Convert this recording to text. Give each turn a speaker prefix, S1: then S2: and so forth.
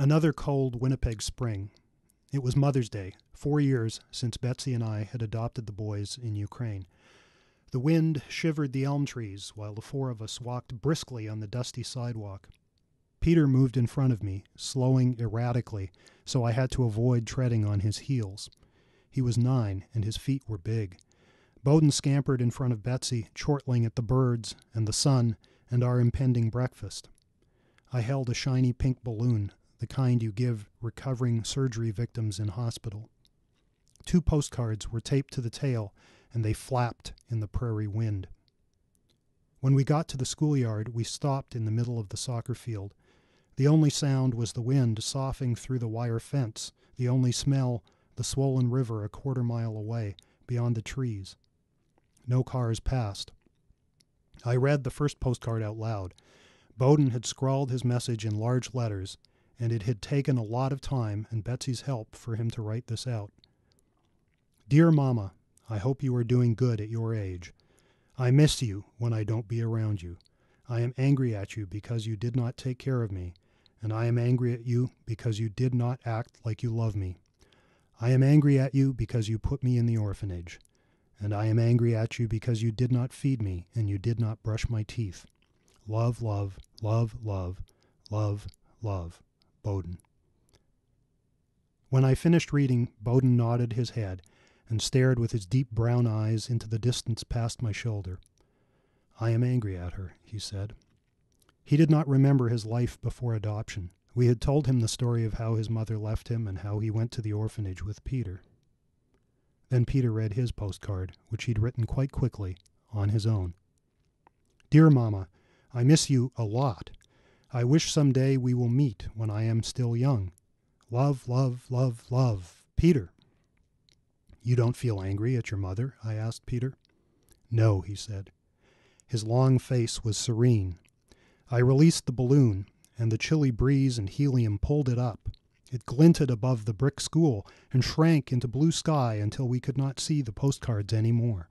S1: Another cold Winnipeg spring. It was Mother's Day, four years since Betsy and I had adopted the boys in Ukraine. The wind shivered the elm trees while the four of us walked briskly on the dusty sidewalk. Peter moved in front of me, slowing erratically, so I had to avoid treading on his heels. He was nine, and his feet were big. Bowden scampered in front of Betsy, chortling at the birds and the sun and our impending breakfast. I held a shiny pink balloon, the kind you give recovering surgery victims in hospital. Two postcards were taped to the tail, and they flapped in the prairie wind. When we got to the schoolyard, we stopped in the middle of the soccer field. The only sound was the wind soughing through the wire fence, the only smell, the swollen river a quarter mile away, beyond the trees. No cars passed. I read the first postcard out loud. Bowden had scrawled his message in large letters, and it had taken a lot of time and Betsy's help for him to write this out. Dear Mamma, I hope you are doing good at your age. I miss you when I don't be around you. I am angry at you because you did not take care of me, and I am angry at you because you did not act like you love me. I am angry at you because you put me in the orphanage, and I am angry at you because you did not feed me and you did not brush my teeth. Love, love, love, love, love, love. Bowden. When I finished reading, Bowden nodded his head and stared with his deep brown eyes into the distance past my shoulder. I am angry at her, he said. He did not remember his life before adoption. We had told him the story of how his mother left him and how he went to the orphanage with Peter. Then Peter read his postcard, which he'd written quite quickly, on his own. Dear Mamma, I miss you a lot. I wish some day we will meet when I am still young. Love, love, love, love. Peter. You don't feel angry at your mother? I asked Peter. No, he said. His long face was serene. I released the balloon, and the chilly breeze and helium pulled it up. It glinted above the brick school and shrank into blue sky until we could not see the postcards any more.